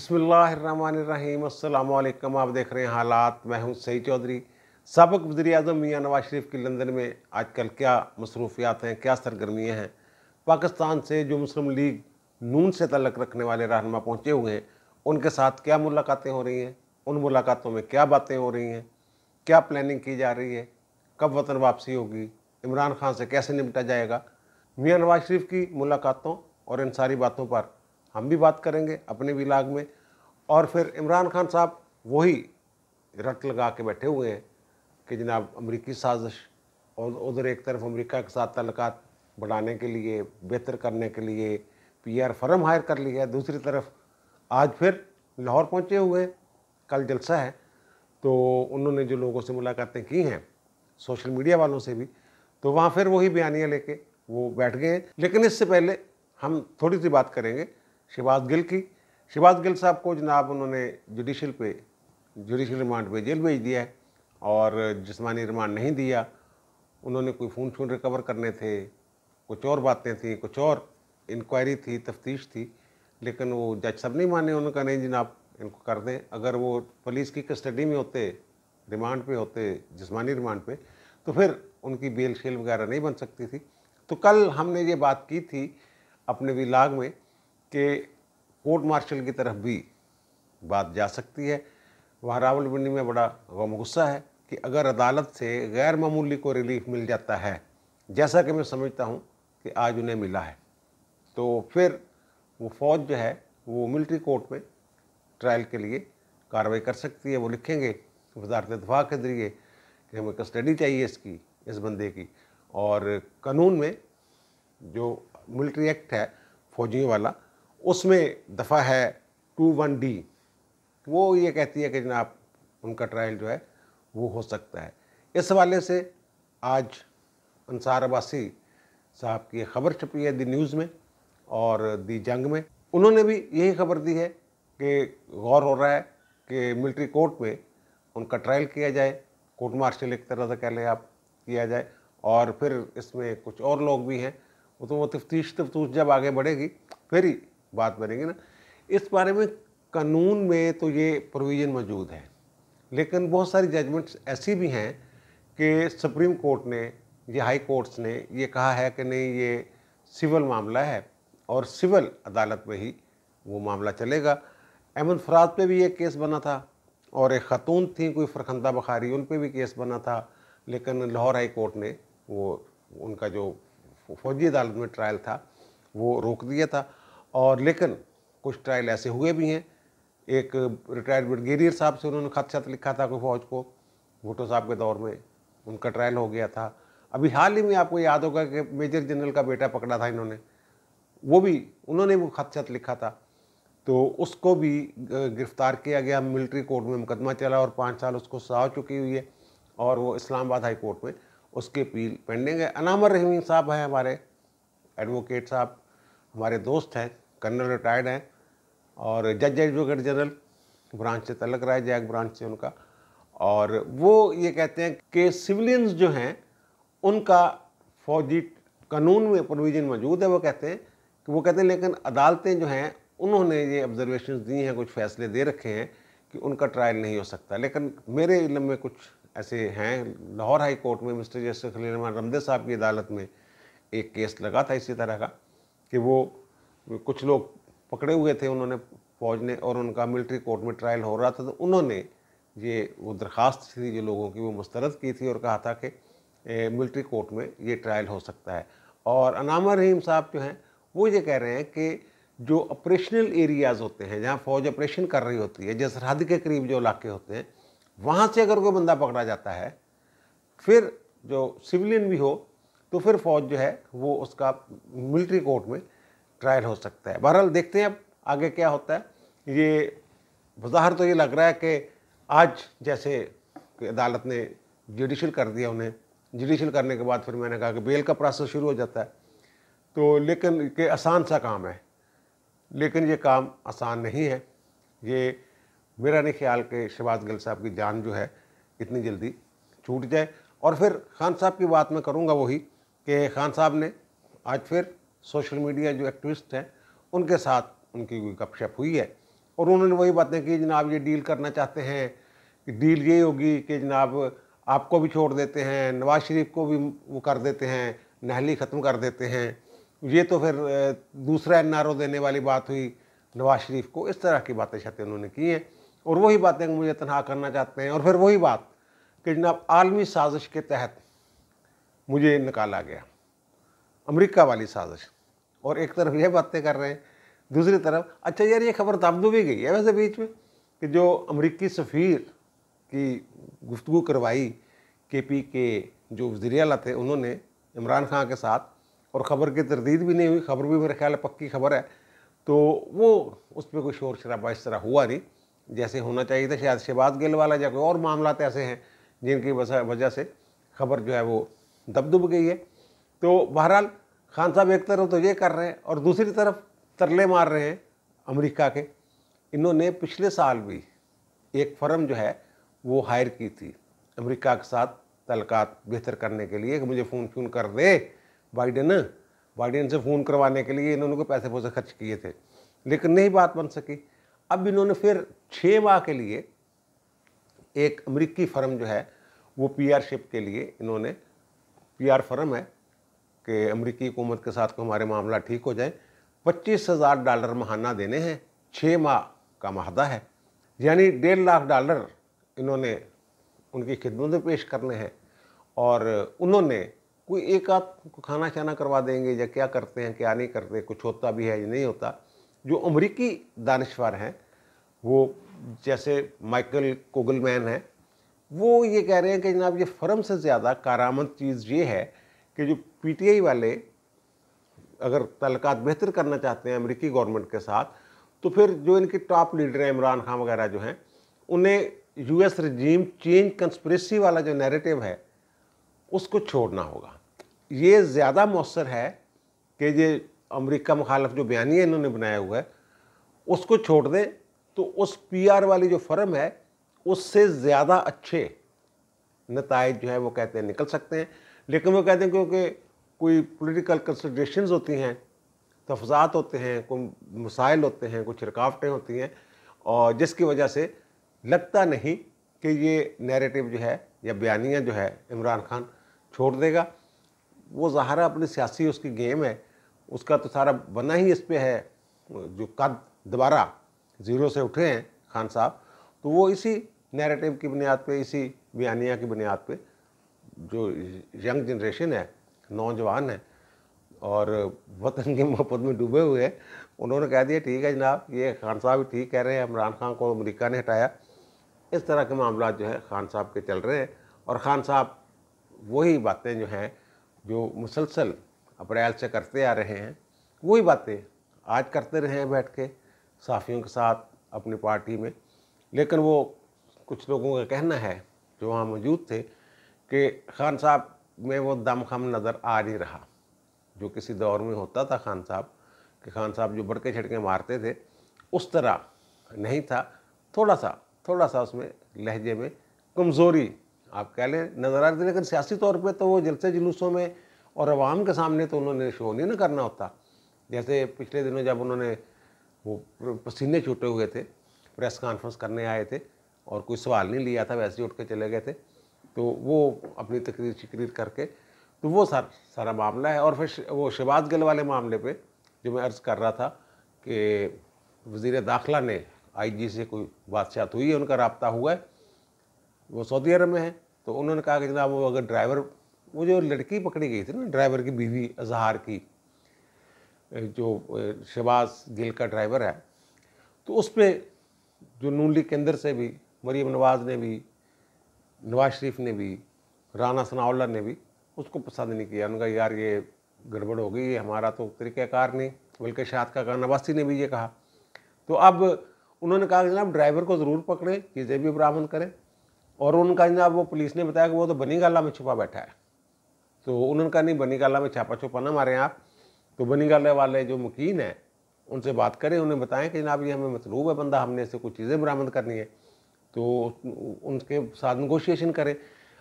बिसमीम अल्लाम आप देख रहे हैं हालात। मैं हूँ सई चौधरी। सबक वजी अजम मियाँ नवाज़ शरीफ की लंदन में आजकल क्या मसरूफियात हैं, क्या सरगर्मियाँ हैं? पाकिस्तान से जो मुस्लिम लीग नून से तलक रखने वाले रहनमा पहुँचे हुए हैं, उनके साथ क्या मुलाकातें हो रही हैं? उन मुलाकातों में क्या बातें हो रही हैं? क्या प्लानिंग की जा रही है? कब वतन वापसी होगी? इमरान खान से कैसे निपटा जाएगा? मियाँ नवाज़ शरीफ की मुलाकातों और इन सारी बातों पर हम भी बात करेंगे अपने विलाग में। और फिर इमरान खान साहब वही रट लगा के बैठे हुए हैं कि जनाब अमरीकी साजिश और उधर एक तरफ़ अमेरिका के साथ तल्लक बढ़ाने के लिए, बेहतर करने के लिए पीआर फर्म हायर कर लिया है। दूसरी तरफ़ आज फिर लाहौर पहुँचे हुए हैं। कल जलसा है। तो उन्होंने जो लोगों से मुलाकातें की हैं, सोशल मीडिया वालों से भी तो वहाँ फिर वही बयानियाँ लेके वो बैठ गए हैं। लेकिन इससे पहले हम थोड़ी सी बात करेंगे शिवाज गिल की। शिवाज गिल साहब को जनाब उन्होंने जुडिशल पे जुडिशल रिमांड पे जेल भेज दिया है और जिसमानी रिमांड नहीं दिया, उन्होंने कोई फ़ोन शून रिकवर करने थे, कुछ और बातें थी, कुछ और इंक्वायरी थी, तफ्तीश थी, लेकिन वो जज सब नहीं माने। उन्होंने कहा नहीं जनाब, इनको कर दें। अगर वो पुलिस की कस्टडी में होते रिमांड पे होते, जिसमानी रिमांड पे तो फिर उनकी बेल शेल वगैरह नहीं बन सकती थी। तो कल हमने ये बात की थी अपने विलाग में कि कोर्ट मार्शल की तरफ़ भी बात जा सकती है। वहाँ रावलपिंडी में बड़ा गम गुस्सा है कि अगर अदालत से गैर मामूली को रिलीफ मिल जाता है, जैसा कि मैं समझता हूँ कि आज उन्हें मिला है तो फिर वो फ़ौज जो है, वो मिलिट्री कोर्ट में ट्रायल के लिए कार्रवाई कर सकती है। वो लिखेंगे वजारत दफ़ा के ज़रिए कि हमें कस्टडी चाहिए इसकी, इस बंदे की। और कानून में जो मिलिट्री एक्ट है, फौजियों वाला उसमें दफ़ा है टू वन डी। वो ये कहती है कि जनाब, उनका ट्रायल जो है, वो हो सकता है। इस हवाले से आज अंसार अब्बासी साहब की खबर छपी है दी न्यूज़ में और दी जंग में। उन्होंने भी यही खबर दी है कि गौर हो रहा है कि मिलिट्री कोर्ट में उनका ट्रायल किया जाए। कोर्ट मार्शल एक तरह से कह लें आप, किया जाए। और फिर इसमें कुछ और लोग भी हैं। वो तो वो तफ्तीश तफ्तूश जब आगे बढ़ेगी, फिर ही बात बनेगी ना, इस बारे में कानून में तो ये प्रोविज़न मौजूद है, लेकिन बहुत सारी जजमेंट्स ऐसी भी हैं कि सुप्रीम कोर्ट ने, या हाई कोर्ट्स ने ये कहा है कि नहीं, ये सिविल मामला है और सिविल अदालत में ही वो मामला चलेगा। अहमद फराज पे भी एक केस बना था और एक ख़तून थी, कोई फरखंदा बखारी, उन पर भी केस बना था, लेकिन लाहौर हाई कोर्ट ने वो, उनका जो फौजी अदालत में ट्रायल था, वो रोक दिया था। और लेकिन कुछ ट्रायल ऐसे हुए भी हैं। एक रिटायर्ड ब्रिगेडियर साहब से उन्होंने खत शत लिखा था कोई फौज को। भुट्टो साहब के दौर में उनका ट्रायल हो गया था। अभी हाल ही में आपको याद होगा कि मेजर जनरल का बेटा पकड़ा था इन्होंने। वो भी उन्होंने वो खत शत लिखा था। तो उसको भी गिरफ़्तार किया गया। मिलिट्री कोर्ट में मुकदमा चला और पाँच साल उसको सजा चुकी हुई है और वो इस्लामाबाद हाई कोर्ट में उसकी अपील पेंडिंग है। अनामर रहीमी साहब हैं हमारे एडवोकेट साहब, हमारे दोस्त हैं। कर्नल रिटायर्ड हैं और जज एडवोकेट जनरल, ब्रांच से तलक रहा है जैक ब्रांच से उनका। और वो ये कहते हैं कि सिविलियंस जो हैं, उनका फौजी कानून में प्रोविज़न मौजूद है, वो कहते हैं कि वो कहते हैं, लेकिन अदालतें जो हैं, उन्होंने ये ऑब्जर्वेशन दी हैं, कुछ फैसले दे रखे हैं कि उनका ट्रायल नहीं हो सकता। लेकिन मेरे इलम में कुछ ऐसे हैं, लाहौर हाई कोर्ट में मिस्टर जस्टिस खलील रमदे साहब की अदालत में एक केस लगा था इसी तरह का, कि वो कुछ लोग पकड़े हुए थे, उन्होंने फौज ने और उनका मिलिट्री कोर्ट में ट्रायल हो रहा था तो उन्होंने ये, वो दरख्वास्त थी जो लोगों की, वो मुस्तरद की थी और कहा था कि मिलिट्री कोर्ट में ये ट्रायल हो सकता है। और अनामा रहीम साहब जो हैं, वो ये कह रहे हैं कि जो ऑपरेशनल एरियाज़ होते हैं, जहाँ फ़ौज ऑपरेशन कर रही होती है, जैसे सरहद के करीब जो इलाके होते हैं, वहाँ से अगर कोई बंदा पकड़ा जाता है, फिर जो सिविलियन भी हो तो फिर फ़ौज जो है, वो उसका मिलिट्री कोर्ट में ट्रायल हो सकता है। बहरहाल देखते हैं अब आगे क्या होता है। ये बाहर तो ये लग रहा है कि आज जैसे अदालत ने जुडिशल कर दिया उन्हें। जुडिशल करने के बाद फिर मैंने कहा कि बेल का प्रोसेस शुरू हो जाता है। तो लेकिन के आसान सा काम है। लेकिन ये काम आसान नहीं है। ये मेरा नहीं ख्याल कि शहबाज गिल साहब की जान जो है इतनी जल्दी छूट जाए। और फिर खान साहब की बात मैं करूँगा वही कि खान साहब ने आज फिर सोशल मीडिया जो एक्टिविस्ट हैं, उनके साथ उनकी कोई गपशप हुई है। और उन्होंने वही बातें की, जनाब ये डील करना चाहते हैं, कि डील ये होगी कि जनाब आपको भी छोड़ देते हैं, नवाज़ शरीफ को भी वो कर देते हैं, नहली ख़त्म कर देते हैं। ये तो फिर दूसरा एन देने वाली बात हुई, नवाज़ शरीफ को। इस तरह की बातें शायद उन्होंने की हैं। और वही बातें मुझे तनहा करना चाहते हैं। और फिर वही बात कि जनाब आलमी साजिश के तहत मुझे निकाला गया। अमेरिका वाली साजिश। और एक तरफ़ यह बातें कर रहे हैं, दूसरी तरफ़ अच्छा यार ये खबर तब्दू भी गई है वैसे बीच में, कि जो अमरीकी सफ़ीर की गुफ्तु करवाई के पी के जो वजी अला थे, उन्होंने इमरान खान के साथ, और ख़बर की तरदीद भी नहीं हुई, खबर भी मेरे ख्याल पक्की खबर है तो वो उस पर कोई शोर शराबा इस तरह हुआ नहीं, जैसे होना चाहिए था, शायद शहबाज गिल वाला या कोई और मामला ऐसे हैं, जिनकी वजह से खबर जो है वो दबदब गई है। तो बहरहाल खान साहब एक तरफ़ तो ये कर रहे हैं और दूसरी तरफ़ तरले मार रहे हैं अमेरिका के। इन्होंने पिछले साल भी एक फर्म जो है, वो हायर की थी अमेरिका के साथ तलकात बेहतर करने के लिए कि मुझे फ़ोन फ़ोन कर दे बाइडन। बाइडन से फ़ोन करवाने के लिए इन्होंने को पैसे पैसे खर्च किए थे, लेकिन नहीं बात बन सकी। अब इन्होंने फिर छः माह के लिए एक अमेरिकी फ़र्म जो है, वो पीआरशिप के लिए इन्होंने, पीआर फर्म है कि अमेरिकी हुकूमत के साथ हमारे मामला ठीक हो जाए, पच्चीस हज़ार डॉलर महाना देने हैं छः माह का माहदा है। यानी डेढ़ लाख डॉलर इन्होंने उनकी खिदमत में पेश करने हैं और उन्होंने कोई एक आध को खाना छाना करवा देंगे या क्या करते हैं, क्या नहीं करते, कुछ होता भी है या नहीं होता। जो अमरीकी दानश्वर हैं, वो जैसे माइकल कोगलमैन है, वो ये कह रहे हैं कि जनाब ये फर्म से ज़्यादा कारामद चीज़ ये है कि जो पीटीआई वाले अगर तलकात बेहतर करना चाहते हैं अमेरिकी गवर्नमेंट के साथ तो फिर जो इनके टॉप लीडर हैं, इमरान खान वगैरह जो हैं, उन्हें यूएस रजीम चेंज कंस्परेसी वाला जो नैरेटिव है, उसको छोड़ना होगा। ये ज़्यादा मौसर है कि ये अमेरिका मुखालफ जो बयानी इन्होंने बनाया हुआ है, उसको छोड़ दें तो उस पीआर वाली जो फर्म है, उससे ज़्यादा अच्छे नतज जो है वो कहते हैं निकल सकते हैं। लेकिन वो कहते हैं क्योंकि कोई पॉलिटिकल कंसिड्रेशन होती हैं, तफजात होते हैं, कोई मसाइल होते हैं कुछ रुकावटें होती हैं, और जिसकी वजह से लगता नहीं कि ये नैरेटिव जो है या बयानियाँ जो है इमरान खान छोड़ देगा। वो ज़ाहरा अपनी सियासी उसकी गेम है, उसका तो सारा बना ही इस पर है, जो कद दोबारा ज़ीरो से उठे हैं खान साहब तो वो इसी नैरेटिव की बुनियाद पे, इसी बयानिया की बुनियाद पे जो यंग जनरेशन है, नौजवान है और वतन की मोहब्बत में डूबे हुए हैं, उन्होंने कह दिया, ठीक है जनाब, ये खान साहब ठीक कह रहे हैं, इमरान खान को अमरीका ने हटाया। इस तरह के मामला जो है खान साहब के चल रहे हैं और ख़ान साहब वही बातें जो हैं, जो मुसलसल अप्रैल से करते आ रहे हैं, वही बातें आज करते रहे हैं बैठ के, साफियों के साथ अपनी पार्टी में। लेकिन वो कुछ लोगों का कहना है, जो वहाँ मौजूद थे कि खान साहब में वो दम खम नज़र आ नहीं रहा, जो किसी दौर में होता था खान साहब, कि खान साहब जो बड़के छड़के मारते थे, उस तरह नहीं था। थोड़ा सा थोड़ा सा उसमें लहजे में कमज़ोरी, आप कह लें, नज़र आ रही थी। लेकिन सियासी तौर पे तो वो जलसे जुलूसों में और आवाम के सामने तो उन्होंने शो नहीं ना करना होता। जैसे पिछले दिनों जब उन्होंने वो पसीने छूटे हुए थे, प्रेस कॉन्फ्रेंस करने आए थे और कोई सवाल नहीं लिया था, वैसे ही उठ के चले गए थे। तो वो अपनी तकरीर शिकरीर करके तो वो सर, सारा मामला है। और फिर वो शहबाज गिल वाले मामले पे जो मैं अर्ज़ कर रहा था कि वज़ी दाखिला ने आईजी से कोई बातचीत हुई है, उनका रबता हुआ है। वो सऊदी अरब में है तो उन्होंने कहा कि जनाब, वो अगर ड्राइवर, वो जो लड़की पकड़ी गई थी ना, ड्राइवर की बीवी अजहार की, जो शहबाज गिल का ड्राइवर है तो उस पर जो नून लीग केंद्र से भी मरीम नवाज़ ने भी नवाज़ शरीफ ने भी राना सनाउल्ला ने भी उसको पसंद नहीं किया। उनका यार, ये गड़बड़ हो गई हमारा तो तरीक़ाकार नहीं, बल्कि शाद का नवासी ने भी ये कहा। तो अब उन्होंने कहा, जनाब, ड्राइवर को ज़रूर पकड़े, चीज़ें भी बरामद करें। और उनका जनाब, वो पुलिस ने बताया कि वो तो बनी गाला में छुपा बैठा है। तो उन्होंने कहा, नहीं, बनी गाला में छापा छुपा ना मारें आप। तो बनी गाले वाले जो मुकीन हैं, उनसे बात करें, उन्हें बताएँ कि जनाब, ये हमें मतलूब है, बंदा हमने इससे कुछ चीज़ें बरामद करनी है। तो उनके साथ नगोशिएशन करें।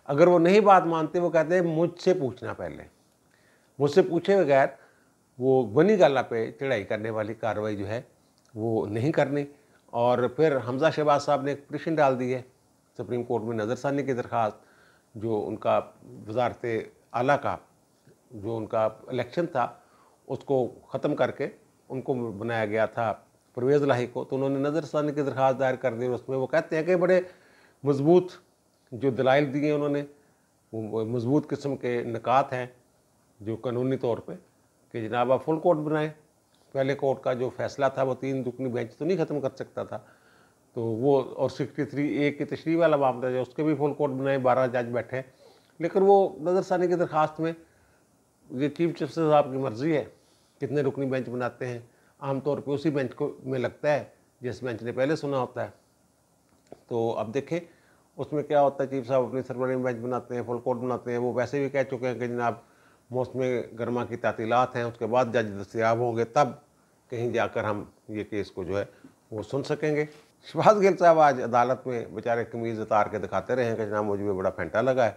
अगर वो नहीं बात मानते, वो कहते हैं, मुझसे पूछना पहले। मुझसे पूछे बगैर वो बनी गाला पे चढ़ाई करने वाली कार्रवाई जो है, वो नहीं करनी। और फिर हमजा शहबाज साहब ने एक पिटिशन डाल दी है, सुप्रीम कोर्ट में नज़रसानी की दरख्वास्त जो उनका वजारत आला का, जो उनका इलेक्शन था, उसको ख़त्म करके उनको बनाया गया था परवेज़ लाही को तो उन्होंने नज़रसानी की दरख्वास्त दायर कर दी और उसमें वो कहते हैं कि बड़े मज़बूत जो दलाइल दिए उन्होंने, वो मज़बूत किस्म के नकात हैं जो कानूनी तौर पर कि जनाब आप फुल कोर्ट बनाएँ। पहले कोर्ट का जो फैसला था, वो तीन दुकनी बेंच तो नहीं ख़त्म कर सकता था। तो वो, और सिक्सटी थ्री ए की तशरी वाला मामला जो उसके भी फुल कोर्ट बनाए, बारह जज बैठे लेकिन वो नज़रसानी की दरख्वास्त में, ये चीफ जस्टिस साहब की मर्ज़ी है, कितने रुकनी बेंच बनाते हैं आमतौर पर उसी बेंच को, में लगता है, जिस बेंच ने पहले सुना होता है। तो अब देखें, उसमें क्या होता है, चीफ साहब अपनी सरबरी बेंच बनाते हैं, फुल कोर्ट बनाते हैं, वो वैसे भी कह चुके हैं कि जनाब मौसम गर्मा की तातीलत हैं, उसके बाद जज दस्तियाब होंगे, तब कहीं जाकर हम ये केस को जो है, वो सुन सकेंगे। शहबाज गिल साहब आज अदालत में बेचारे कमीज़ उतार के दिखाते रहे हैं कि जनाब मुझे बड़ा फेंटा लगा है।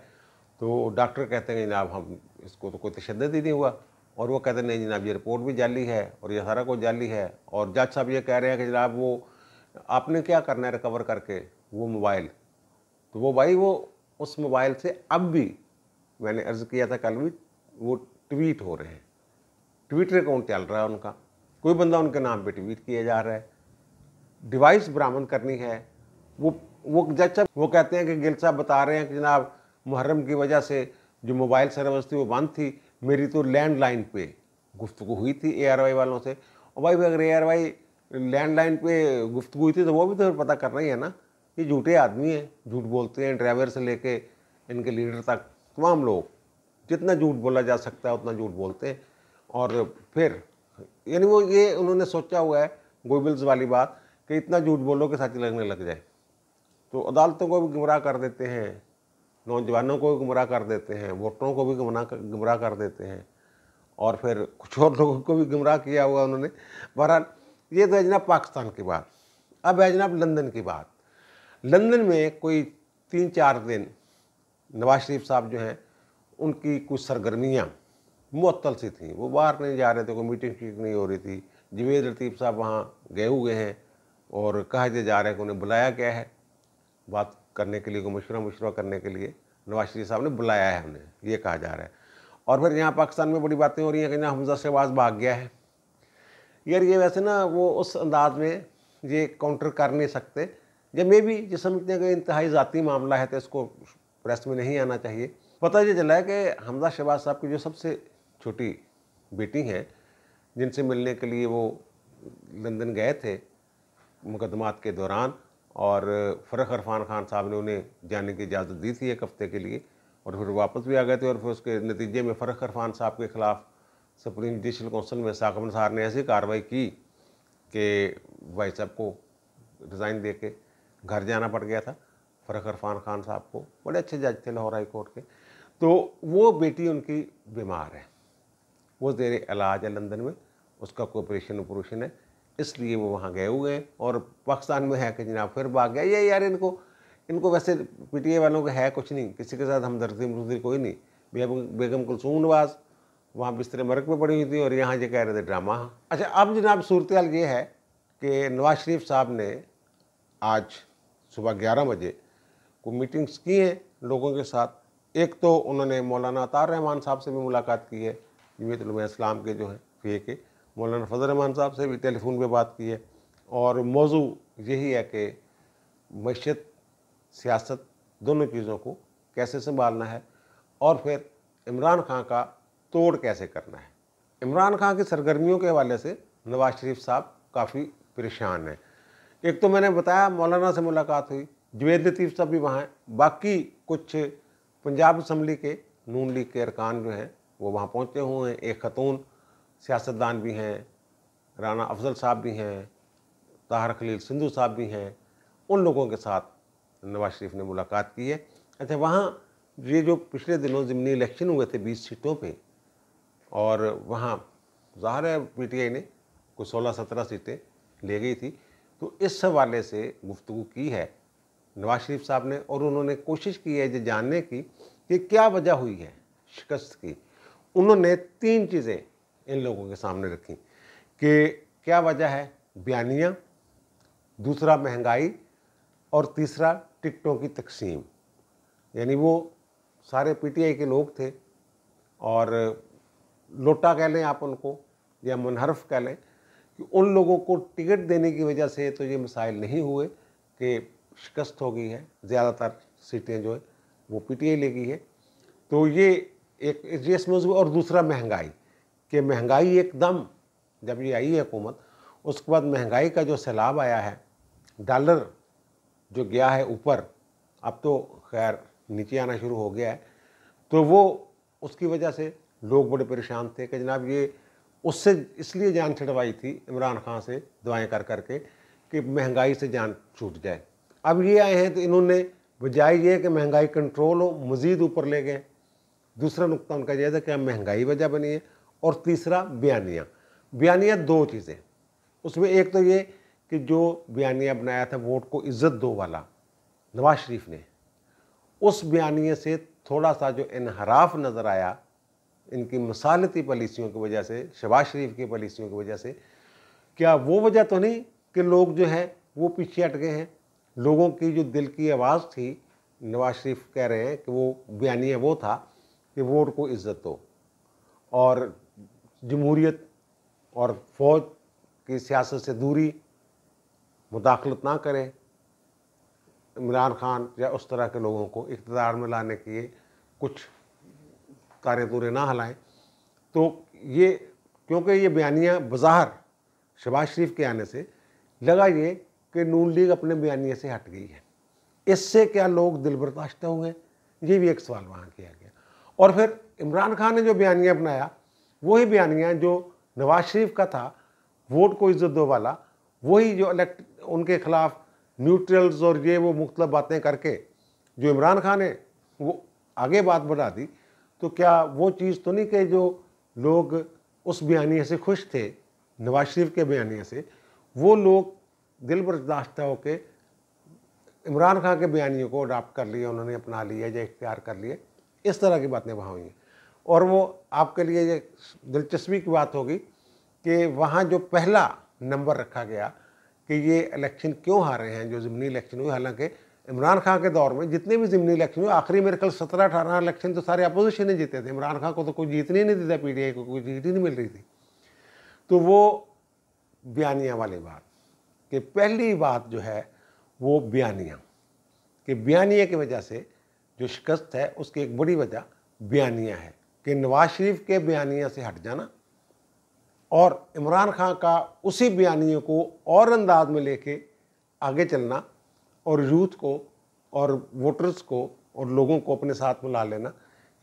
तो डॉक्टर कहते हैं जनाब, हम इसको तो कोई तशद ही नहीं हुआ। और वो कहते नहीं जनाब ये रिपोर्ट भी जाली है और ये सारा कुछ जाली है। और जज साहब ये कह रहे हैं कि जनाब, वो, आपने क्या करना है रिकवर करके? वो मोबाइल तो वो भाई, वो उस मोबाइल से अब भी मैंने अर्ज़ किया था, कल भी वो ट्वीट हो रहे हैं। ट्विटर अकाउंट चल रहा है उनका। कोई बंदा उनके नाम पे ट्वीट किया जा रहा है। डिवाइस बरामद करनी है। वो वो जज साहब, वो कहते हैं कि गिल साहब बता रहे हैं कि जनाब, मुहर्रम की वजह से जो मोबाइल सर्विस थी वो बंद थी। मेरी तो लैंडलाइन पे गुफ्तु हुई थी एआरवाई वालों से। और भाई, अगर ए आर वाई लैंडलाइन पे गुफ्तु हुई थी तो वो भी तो फिर पता करना ही है ना ये झूठे आदमी हैं, झूठ बोलते हैं ड्राइवर से लेके इनके लीडर तक, तमाम लोग। जितना झूठ बोला जा सकता है, उतना झूठ बोलते हैं। और फिर, यानी वो ये उन्होंने सोचा हुआ है गोबिल्स वाली बात, कि इतना झूठ बोलो कि साथी लगने लग जाए। तो अदालतों को भी गुमराह कर देते हैं। नौजवानों को भी गुमराह कर देते हैं, वोटरों को भी गुमराह गुमराह कर देते हैं। और फिर कुछ और लोगों को भी गुमराह किया हुआ उन्होंने। बहरहाल, ये तो है पाकिस्तान की बात। अब है जनाब लंदन की बात। लंदन में कोई तीन चार दिन नवाज़ शरीफ साहब जो हैं, उनकी कुछ सरगर्मियाँ मअतल सी थी। वो बाहर नहीं जा रहे थे, कोई मीटिंग शीटिंग नहीं हो रही थी। जवेद लतीफ़ साहब वहाँ गए हुए हैं और कहा जा रहा है कि उन्हें बुलाया गया है। बात करने के लिए, मशवरा मशवरा करने के लिए नवाज़ शरीफ साहब ने बुलाया है उन्हें, ये कहा जा रहा है। और फिर यहाँ पाकिस्तान में बड़ी बातें हो रही हैं कि ना हमजा शहबाज भाग गया है। यार ये वैसे ना, वो उस अंदाज में ये काउंटर कर नहीं सकते जब मे भी जो समझते हैं कि इंतहाई ज़ाती मामला है तो इसको प्रेस में नहीं आना चाहिए। पता ये चला है कि हमजा शहबाज साहब की जो सबसे छोटी बेटी हैं, जिनसे मिलने के लिए वो लंदन गए थे मुकदमात के दौरान और फ़रख अरफान खान साहब ने उन्हें जाने की इजाज़त दी थी एक हफ़्ते के लिए और फिर वापस भी आ गए थे और फिर उसके नतीजे में फ़रख अरफान साहब के ख़िलाफ़ सुप्रीम जुडिशल कौंसिल में साकब सार ने ऐसी कार्रवाई की कि भाई साहब को रिज़ाइन दे के घर जाना पड़ गया था फ़रख अरफान खान साहब को। बड़े अच्छे जज थे लाहौर हाई कोर्ट के। तो वो बेटी उनकी बीमार है। वो जेर इलाज है लंदन में, उसका कोई ऑपरेशन ऑपरेशन है। इसलिए वो वहाँ गए हुए हैं और पाकिस्तान में है कि जनाब, फिर भाग गया। ये यार इनको इनको वैसे पीटीए वालों का है कुछ नहीं, किसी के साथ हमदर्दी मरदी कोई नहीं। बेगम कुलसूम नवाज़ वहाँ बिस्तर मरक में पड़ी हुई थी और यहाँ ये कह रहे थे ड्रामा। अच्छा अब जनाब सूरत ये है कि नवाज़ शरीफ साहब ने आज सुबह ग्यारह बजे को मीटिंग्स की हैं लोगों के साथ। एक तो उन्होंने मौलाना अतार रहमान साहब से भी मुलाकात की है जमीत इस्लाम के जो हैं फ़ी के मौलाना फजल रहमान साहब से भी टेलीफोन पे बात की है। और मौजू यही है कि मैशत सियासत, दोनों चीज़ों को कैसे संभालना है और फिर इमरान खान का तोड़ कैसे करना है। इमरान खान की सरगर्मियों के हवाले से नवाज़ शरीफ साहब काफ़ी परेशान हैं। एक तो मैंने बताया, मौलाना से मुलाकात हुई, जवेद लतीफ़ साहब भी वहाँ हैं। बाकी कुछ पंजाब असम्बली के नून लीग के अरकान जो हैं, वो वहाँ पहुँचे हुए हैं। एक खतून सियासतदान भी हैं राना अफजल साहब भी हैं, ताहर खलील सिंधु साहब भी हैं, उन लोगों के साथ नवाज़ शरीफ ने मुलाकात की है। अच्छा वहाँ ये जो पिछले दिनों ज़मनी इलेक्शन हुए थे बीस सीटों पे, और वहाँ ज़ाहिर है पीटीआई ने कुछ सोलह सत्रह सीटें ले गई थी तो इस हवाले से गुफ्तु की है नवाज़ शरीफ साहब ने, और उन्होंने कोशिश की है जो जानने की कि क्या वजह हुई है शिकस्त की। उन्होंने तीन चीज़ें इन लोगों के सामने रखी कि क्या वजह है? बयानियाँ, दूसरा महँगाई और तीसरा टिकटों की तकसीम। यानी वो सारे पीटीआई के लोग थे और लोटा कह लें आप उनको, या मुनहरफ कह लें कि उन लोगों को टिकट देने की वजह से तो ये मसाइल नहीं हुए कि शिकस्त हो गई है। ज़्यादातर सीटें जो है वो पीटीआई ले गई है। तो ये एक इसमें और दूसरा महँगाई। कि महँगाई एकदम, जब ये आई है हुकूमत, उसके बाद महँगाई का जो सैलाब आया है, डॉलर जो गया है ऊपर, अब तो खैर नीचे आना शुरू हो गया है तो वो उसकी वजह से लोग बड़े परेशान थे कि जनाब ये उससे इसलिए जान छड़वाई थी, इमरान खान से दुआएँ कर कर करके कि महँगाई से जान छूट जाए। अब ये आए हैं तो इन्होंने बजाय ये कि महँगाई कंट्रोल हो, मज़ीद ऊपर ले गए। दूसरा नुकता उनका यह था कि अब महँगाई वजह बनी है। और तीसरा बयानिया। बयानिया दो चीज़ें। उसमें एक तो ये कि जो बयानिया बनाया था वोट को इज़्ज़त दो वाला, नवाज़ शरीफ ने, उस बयानिए से थोड़ा सा जो इनहराफ नज़र आया, इनकी मसालती पॉलिसियों की वजह से, शबाज शरीफ की पॉलिसियों की वजह से, क्या वो वजह तो नहीं कि लोग जो हैं वो पीछे हट गए हैं? लोगों की जो दिल की आवाज़ थी, नवाज़ शरीफ कह रहे हैं कि वो बयानिया वो था कि वोट को इज़्ज़त दो। और जमहूरीत और फौज की सियासत से दूरी मुदाखलत ना करें। इमरान खान या उस तरह के लोगों को इकतदार में लाने के लिए कुछ तारे तूरे ना हलाएँ। तो ये, क्योंकि ये बयानियाँ बज़ाहर शबाज शरीफ के आने से लगा ये कि नून लीग अपने बयानिए से हट गई है। इससे क्या लोग दिल बर्दाश्त होंगे ये भी एक सवाल वहाँ किया गया। और फिर इमरान खान ने जो बयानिया बनाया वही बयानियाँ जो नवाज़ शरीफ का था, वोट को इज़्ज़त दो वाला, वही जो इलेक्ट उनके खिलाफ न्यूट्रल्स और ये वो मुख्तल बातें करके जो इमरान खान ने वो आगे बात बढ़ा दी। तो क्या वो चीज़ तो नहीं कि जो लोग उस बयानिए से खुश थे, नवाज़ शरीफ के बयानिए से, वो लोग दिल बर्दाश्त होकर इमरान खान के बयानियों को अडाप्ट कर लिया उन्होंने अपना लिया या इख्तियार कर लिए। इस तरह की बातें वहाँ हुई हैं। और वो आपके लिए ये दिलचस्पी की बात होगी कि वहाँ जो पहला नंबर रखा गया कि ये इलेक्शन क्यों हारे हैं, जो ज़मनी इलेक्शन हुए हालाँकि इमरान खान के दौर में जितने भी ज़मनी इलेक्शन हुए, आखिरी मेरे कल सत्रह अठारह इलेक्शन तो सारे अपोजिशन ने जीते थे। इमरान खान को तो कोई जीतने ही नहीं देता पी डी आई को कोई जीत ही नहीं मिल रही थी। तो वो बयानिया वाली बात कि पहली बात जो है वो बयानिया। कि बयानिया की वजह से जो शिकस्त है, उसकी एक बड़ी वजह बयानिया है। कि नवाज़ शरीफ के बयानिया से हट जाना और इमरान खान का उसी बयानियों को और अंदाज में लेके आगे चलना और यूथ को और वोटर्स को और लोगों को अपने साथ में ला लेना,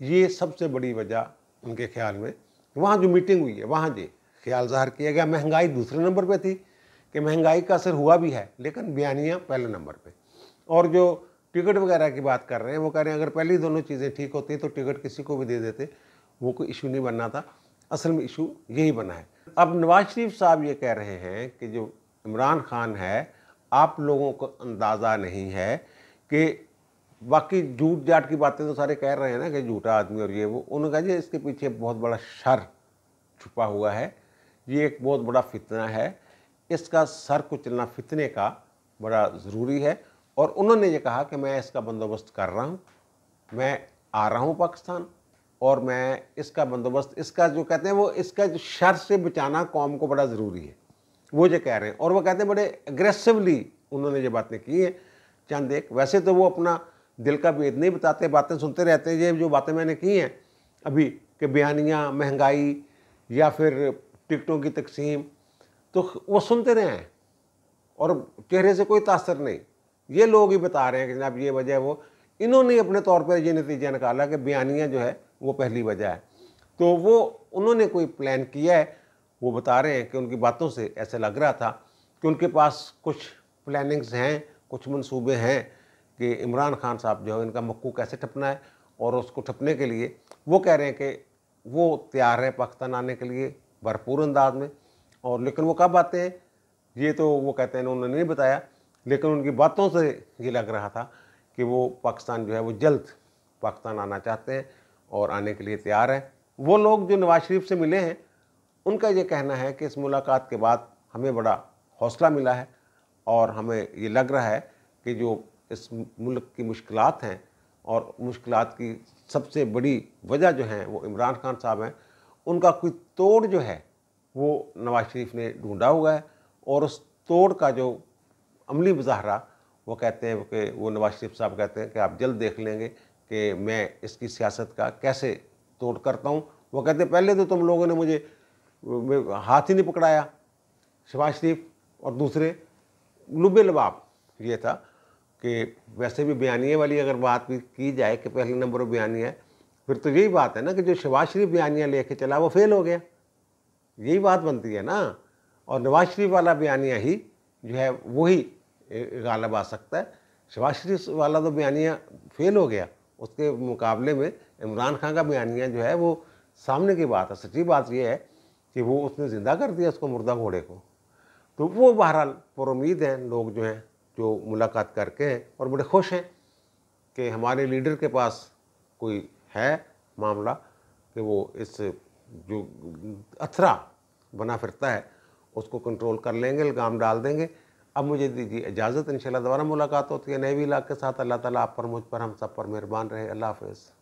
ये सबसे बड़ी वजह उनके ख्याल में। वहाँ जो मीटिंग हुई है, वहाँ जी ख्याल ज़ाहिर किया गया। महँगाई दूसरे नंबर पे थी कि महँगाई का असर हुआ भी है, लेकिन बयानियाँ पहले नंबर पे। और जो टिकट वगैरह की बात कर रहे हैं, वो कह रहे हैं, अगर पहली दोनों चीज़ें ठीक होती तो टिकट किसी को भी दे देते। वो कोई इशू नहीं बनना था। असल में इशू यही बना है। अब नवाज़ शरीफ साहब ये कह रहे हैं कि जो इमरान खान है, आप लोगों को अंदाज़ा नहीं है कि बाकी झूठ जाट की बातें तो सारे कह रहे हैं ना कि झूठा आदमी और ये वो। उन्होंने कहा जी, इसके पीछे बहुत बड़ा शर छुपा हुआ है। ये एक बहुत बड़ा फितना है। इसका सर कुचलना फितने का बड़ा ज़रूरी है। और उन्होंने ये कहा कि मैं इसका बंदोबस्त कर रहा हूँ। मैं आ रहा हूँ पाकिस्तान। और मैं इसका बंदोबस्त, इसका जो कहते हैं वो, इसका जो शर से बचाना कौम को बड़ा ज़रूरी है। वो जो कह रहे हैं। और वो कहते हैं बड़े एग्रेसिवली उन्होंने ये बातें की हैं। चंद एक, वैसे तो वो अपना दिल का भेद नहीं बताते, बातें सुनते रहते हैं। ये जो बातें मैंने की हैं, अभी कि बयानियाँ, महँगाई या फिर टिकटों की तकसीम तो वो सुनते रहे हैं। और चेहरे से कोई तासर नहीं। ये लोग ही बता रहे हैं कि जनाब ये वजह वो। इन्होंने अपने तौर पर ये नतीजा निकाला कि बयानियाँ जो है वो पहली वजह है। तो वो, उन्होंने कोई प्लान किया है, वो बता रहे हैं कि उनकी बातों से ऐसे लग रहा था कि उनके पास कुछ प्लानिंग्स हैं, कुछ मंसूबे हैं कि इमरान खान साहब जो है इनका मक्कू कैसे ठपना है और उसको ठपने के लिए, वो कह रहे हैं कि वो तैयार है पाकिस्तान आने के लिए भरपूर अंदाज में। और लेकिन वो कब आते हैं, ये तो वो कहते हैं, उन्होंने नहीं बताया, लेकिन उनकी बातों से ये लग रहा था कि वो पाकिस्तान जो है वो जल्द पाकिस्तान आना चाहते हैं। और आने के लिए तैयार हैं। वो लोग जो नवाज़ शरीफ से मिले हैं, उनका ये कहना है कि इस मुलाकात के बाद हमें बड़ा हौसला मिला है और हमें ये लग रहा है कि जो इस मुल्क की मुश्किल हैं और मुश्किल की सबसे बड़ी वजह जो है, वो इमरान खान साहब हैं, उनका कोई तोड़ जो है, वो नवाज़ शरीफ ने ढूंढा हुआ है और उस तोड़ का जो अमली मुजाहरा, वो कहते हैं कि वो नवाज़ शरीफ साहब कहते हैं कि आप जल्द देख लेंगे कि मैं इसकी सियासत का कैसे तोड़ करता हूँ? वो कहते, पहले तो तुम लोगों ने मुझे हाथ ही नहीं पकड़ाया शबाज शरीफ और दूसरे। लुबे लबाब। ये था कि वैसे भी बयानिए वाली अगर बात भी की जाए कि पहले नंबर पर बयानिया फिर तो यही बात है ना कि जो शबाज शरीफ बयानिया लेके चला, वो फेल हो गया। यही बात बनती है ना। और नवाज़ शरीफ वाला बयानिया ही जो है वही गालब आ सकता है। शबाज शरीफ वाला तो बयानिया फेल हो गया। उसके मुकाबले में इमरान खान का बयानिया जो है वो सामने की बात है, सच्ची बात यह है कि वो उसने ज़िंदा कर दिया उसको मुर्दा घोड़े को। तो वो बहरहाल पर उम्मीद हैं, लोग जो हैं, जो मुलाकात करके हैं और बड़े खुश हैं कि हमारे लीडर के पास कोई है मामला कि वो इस जो अथरा बना फिरता है, उसको कंट्रोल कर लेंगे लगाम डाल देंगे। अब मुझे दीजिए इजाज़त इन दोबारा मुलाकात होती है। नए भी इलाक के साथ अल्लाह ताला आप पर, मुझ पर, हम सब पर मेहरबान रहे। अल्लाह हाफ़